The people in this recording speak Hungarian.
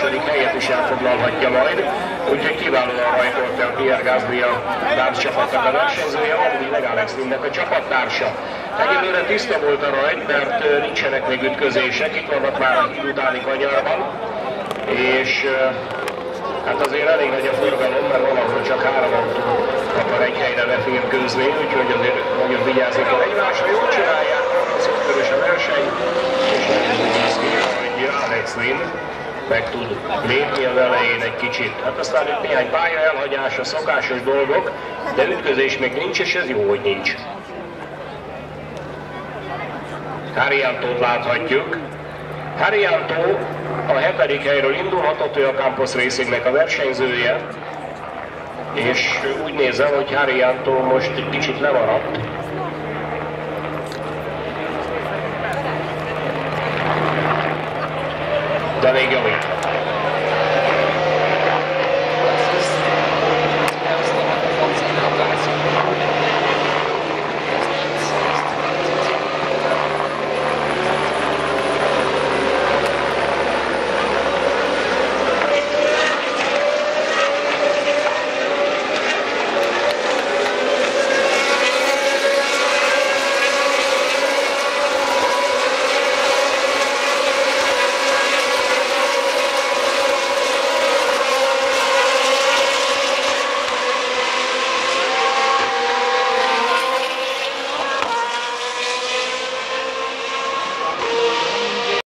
hetedik helyet is elfoglalhatja majd. Úgyhogy kiválóan rajtolta a Pierre Gasly a Dánc csapatnak a versenyzője, meg Alex Lindnek a csapattársa. Egyelőre tiszta volt a rajt, mert nincsenek még ütközések, itt vannak már a utáni kanyarban, és hát azért elég nagy a forgalom, mert valahol csak három autó akar egy helyre beférkőzni, úgyhogy azért nagyon vigyázni kell egymásra. Jól csinálják, az a verseny, és hogy Alex Lind meg tud lépni az elején egy kicsit. Hát aztán itt néhány pálya elhagyás, a szokásos dolgok, de ütközés még nincs, és ez jó, hogy nincs. Harriantót láthatjuk. Harriantó a hetedik helyről indulhatott, ő a Campos Racingnek a versenyzője, és úgy nézem, hogy Harriantó most egy kicsit lemaradt.